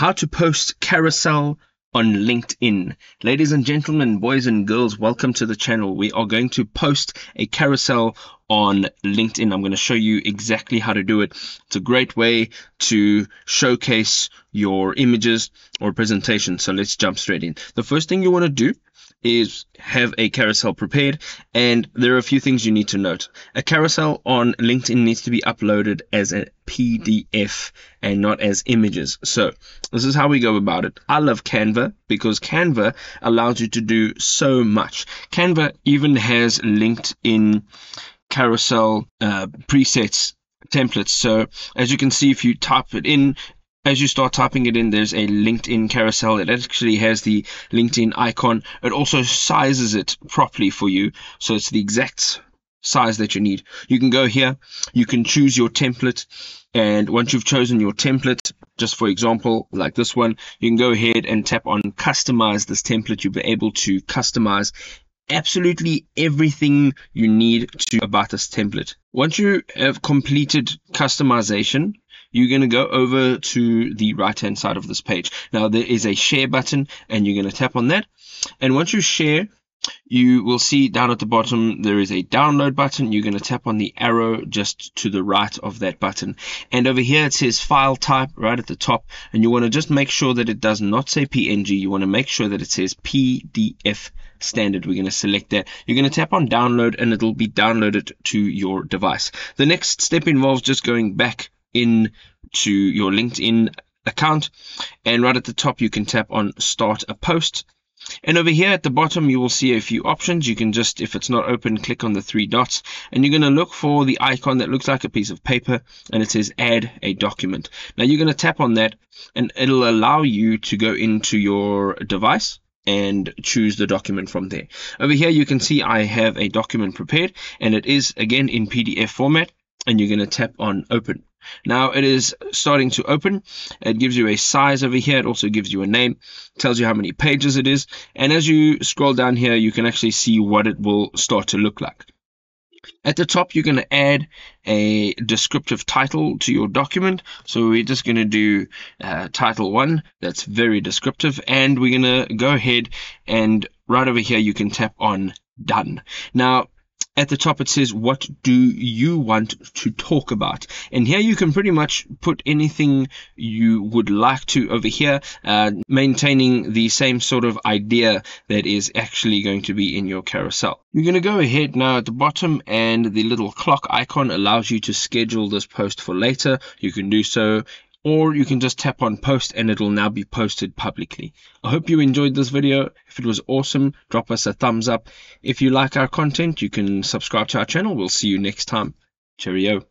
how to post carousel on LinkedIn. Ladies and gentlemen, boys and girls, welcome to the channel. We are going to post a carousel on LinkedIn. I'm going to show you exactly how to do it. It's a great way to showcase your images or presentation. So let's jump straight in. The first thing you want to do is have a carousel prepared and there are a few things you need to note. A carousel on LinkedIn needs to be uploaded as a PDF and not as images. So this is how we go about it. I love Canva because Canva allows you to do so much. Canva even has LinkedIn carousel uh, presets templates. So as you can see, if you type it in, as you start typing it in, there's a LinkedIn carousel. It actually has the LinkedIn icon. It also sizes it properly for you. So it's the exact size that you need. You can go here, you can choose your template. And once you've chosen your template, just for example, like this one, you can go ahead and tap on customize this template. You'll be able to customize absolutely everything you need to about this template. Once you have completed customization, you're going to go over to the right hand side of this page. Now there is a share button and you're going to tap on that. And once you share, you will see down at the bottom there is a download button. You're going to tap on the arrow just to the right of that button. And over here it says file type right at the top. And you want to just make sure that it does not say PNG. You want to make sure that it says PDF standard. We're going to select that. You're going to tap on download and it'll be downloaded to your device. The next step involves just going back in to your LinkedIn account. And right at the top you can tap on start a post. And over here at the bottom you will see a few options. You can just if it's not open click on the three dots. And you're going to look for the icon that looks like a piece of paper and it says add a document. Now you're going to tap on that and it'll allow you to go into your device and choose the document from there. Over here you can see I have a document prepared and it is again in PDF format and you're going to tap on open. Now it is starting to open. It gives you a size over here. It also gives you a name, tells you how many pages it is. And as you scroll down here, you can actually see what it will start to look like. At the top, you're going to add a descriptive title to your document. So we're just going to do uh, title one. That's very descriptive. And we're going to go ahead and right over here, you can tap on done. Now, at the top it says what do you want to talk about? And here you can pretty much put anything you would like to over here uh, maintaining the same sort of idea that is actually going to be in your carousel. You're going to go ahead now at the bottom and the little clock icon allows you to schedule this post for later. You can do so or you can just tap on post and it'll now be posted publicly. I hope you enjoyed this video. If it was awesome, drop us a thumbs up. If you like our content, you can subscribe to our channel. We'll see you next time. Cheerio.